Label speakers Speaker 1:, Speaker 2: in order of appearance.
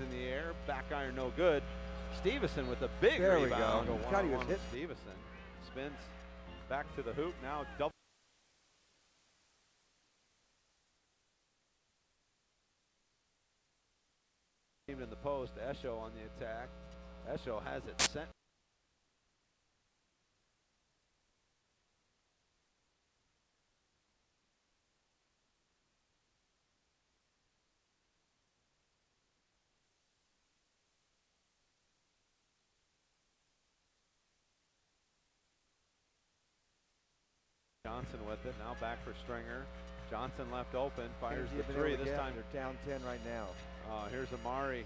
Speaker 1: in the air. Back iron no good. Stevenson with a big
Speaker 2: There we
Speaker 1: rebound.
Speaker 2: go.
Speaker 1: Go
Speaker 2: Thought he was
Speaker 1: one-on-one with Stevenson. Spins back to the hoop. Now double. In the post. Esho on the attack. Esho has it sent. Johnson with it. Now back for Stringer. Johnson left open. Fires the three. This time
Speaker 2: They're down 10 right now.
Speaker 1: uh, here's Amari